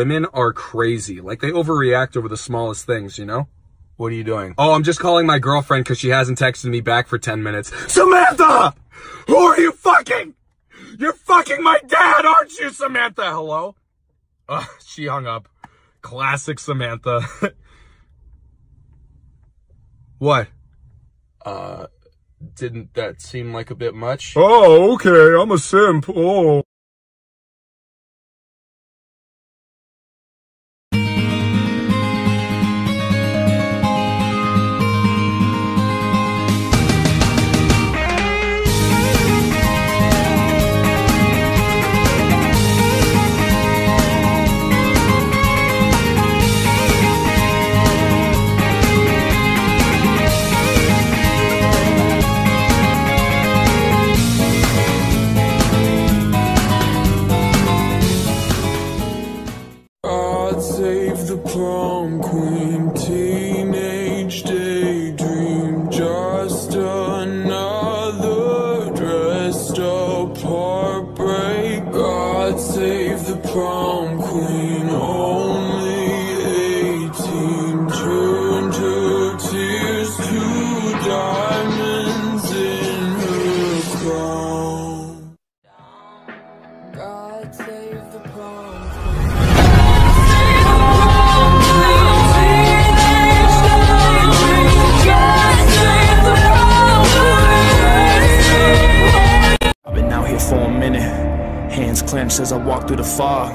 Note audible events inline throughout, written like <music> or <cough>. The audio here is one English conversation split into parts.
Women are crazy. Like, they overreact over the smallest things, you know? What are you doing? Oh, I'm just calling my girlfriend because she hasn't texted me back for 10 minutes. Samantha! Who are you fucking? You're fucking my dad, aren't you, Samantha? Hello? <laughs> Ugh, she hung up. Classic Samantha. <laughs> what? Uh, didn't that seem like a bit much? Oh, okay. I'm a simp. Oh. For a minute. Hands clenched as I walk through the fog.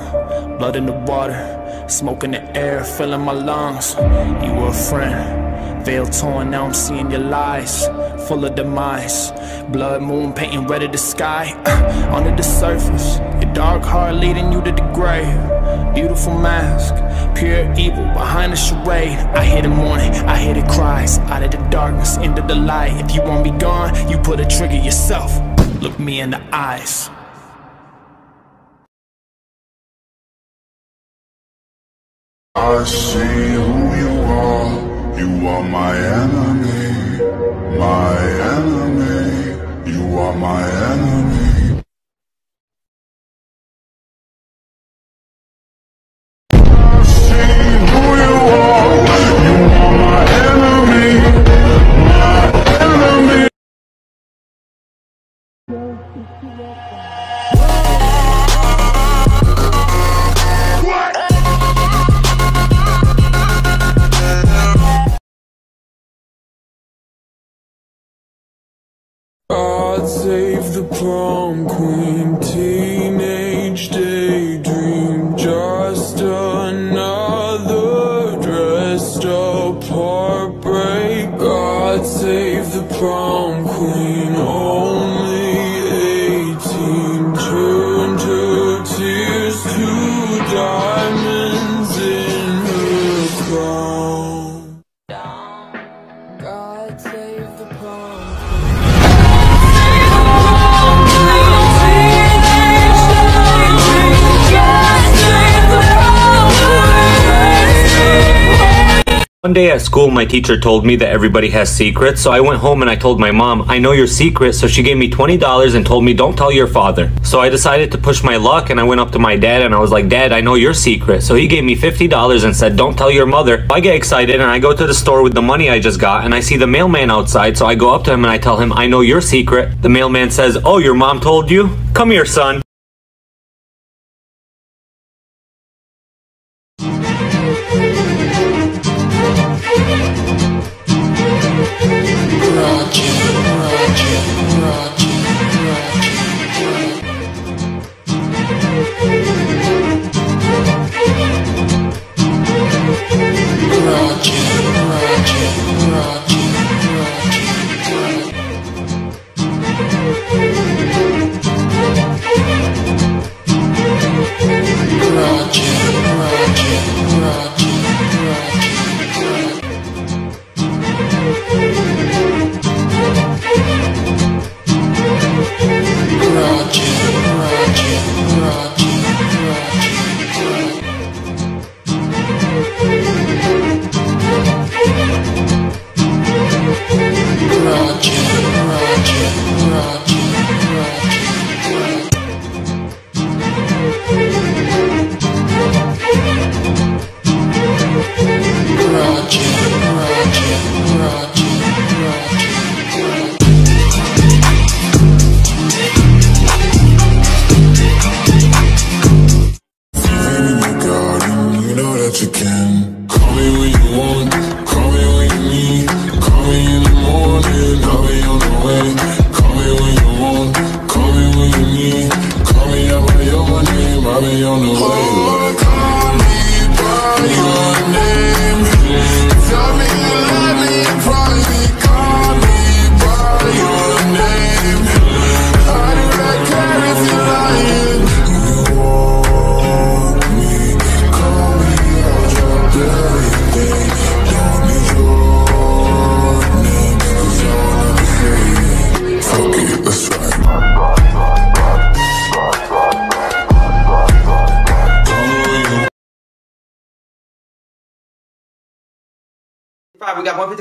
Blood in the water, smoke in the air, filling my lungs. You were a friend. Veil torn, now I'm seeing your lies. Full of demise. Blood moon painting red of the sky. Uh, under the surface, dark heart leading you to the grave. Beautiful mask, pure evil behind the charade. I hear the mourning, I hear the cries. Out of the darkness, into the light. If you want me gone, you put a trigger yourself. Look me in the eyes. I see who you are. You are my enemy. My enemy. You are my enemy. God save the prom queen, teenage daydream, just another dressed up heartbreak. God save the prom One day at school, my teacher told me that everybody has secrets, so I went home and I told my mom, I know your secret, so she gave me $20 and told me, don't tell your father. So I decided to push my luck and I went up to my dad and I was like, Dad, I know your secret. So he gave me $50 and said, don't tell your mother. I get excited and I go to the store with the money I just got and I see the mailman outside, so I go up to him and I tell him, I know your secret. The mailman says, Oh, your mom told you? Come here, son.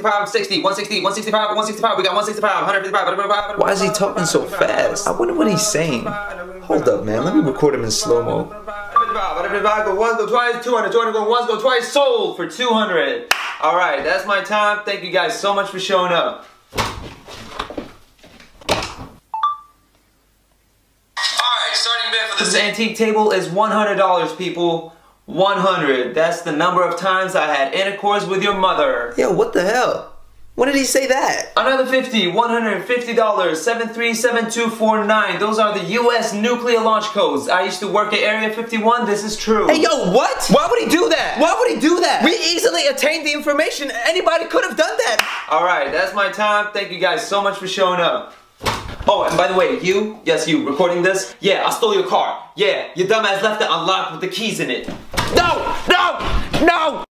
We got 155, 60, 160, 165, 165, we got 165, 155, Why is he talking so fast? I wonder what he's saying. Hold up, man. Let me record him in slow mo. Go once, go twice, 200, 200, go once, go twice, sold for 200. All right, that's my time. Thank you guys so much for showing up. Alright, starting bid for this antique table is $100, people. 100. That's the number of times I had intercourse with your mother. Yo, what the hell? When did he say that? Another 50, $150, 737249. Those are the US nuclear launch codes. I used to work at Area 51. This is true. Hey, yo, what? Why would he do that? Why would he do that? We easily attained the information. Anybody could have done that. All right, that's my time. Thank you guys so much for showing up. Oh, and by the way, you, yes, you, recording this? Yeah, I stole your car. Yeah, your dumbass left it unlocked with the keys in it. No, no, no!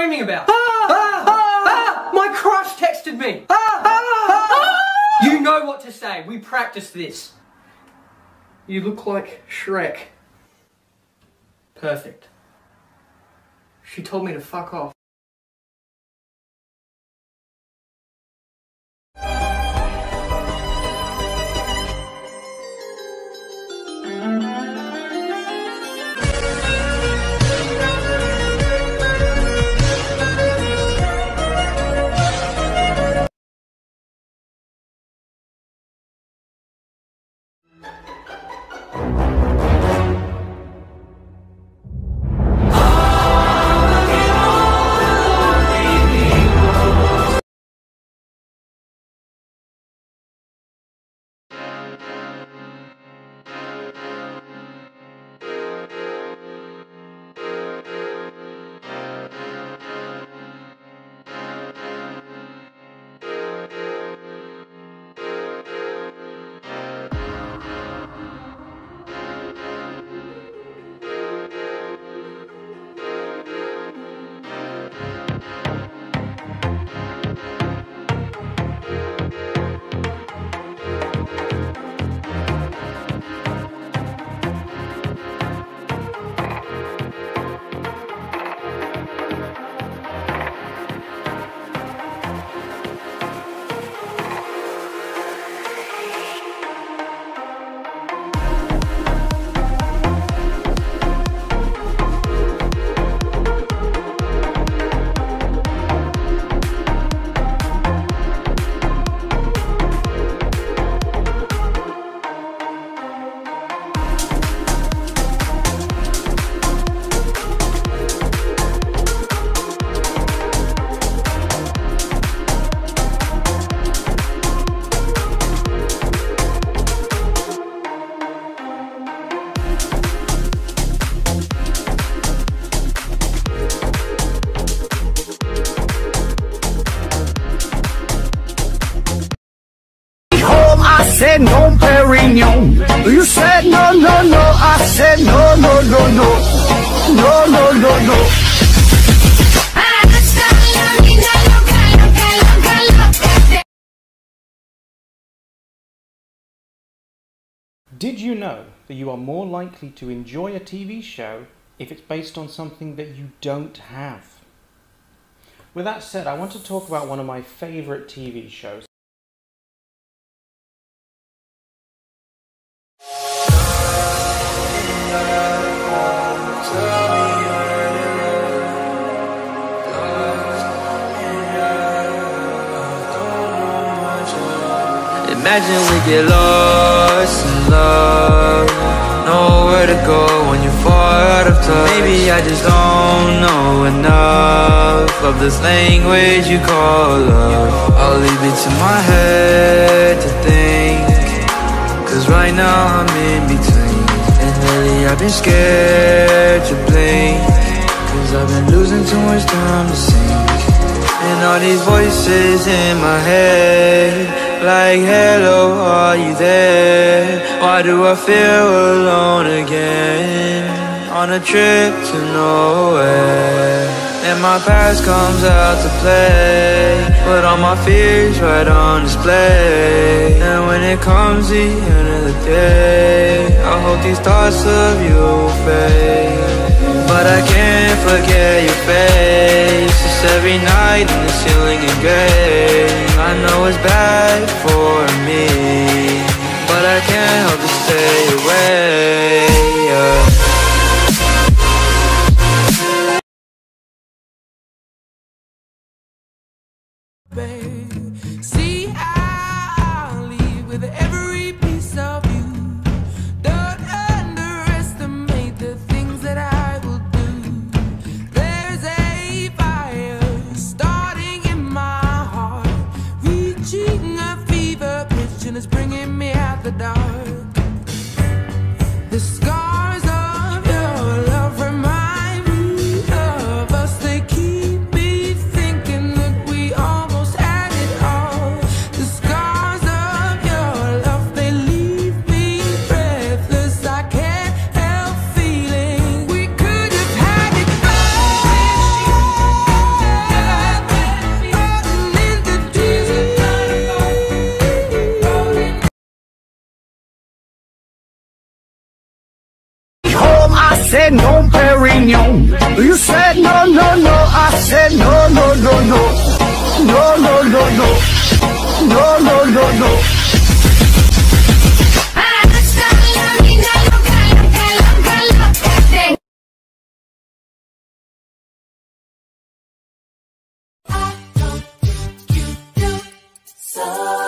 What are you screaming about? Ah, ah, ah. ah, My crush texted me. You know what to say. We practiced this. You look like Shrek. Perfect. She told me to fuck off. No. No, no, no. No, no, no, no. Did you know that you are more likely to enjoy a TV show if it's based on something that you don't have? With that said, I want to talk about one of my favourite TV shows. Imagine we get lost in love. Nowhere to go when you fall out of touch. Maybe I just don't know enough Of this language you call love. I'll leave it to my head to think. Cause right now I'm in between. And lately I've been scared to blink. Cause I've been losing too much time to think and all these voices in my head Like hello, are you there? Why do I feel alone again? On a trip to nowhere And my past comes out to play Put all my fears right on display And when it comes the end of the day I hope these thoughts of you fade But I can't forget your face. It's every night in the ceiling in gray I know it's bad for me no, no. No, no, no, no. No, no, no, no. So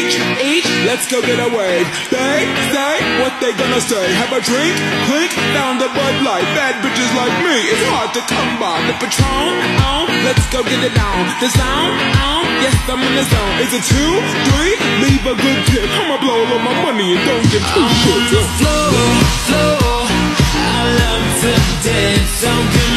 beach, eat, let's go get a wave. They say what they gonna say. Have a drink, clink, down the Bud Light. Bad bitches like me, it's hard to come by. The Patron, on, let's go get it down. The sound, on, yes, I'm in the zone. Is it two, three? Leave a good tip. I'ma blow all my money and don't give two oh, shits. floor, floor. I love to dance, so give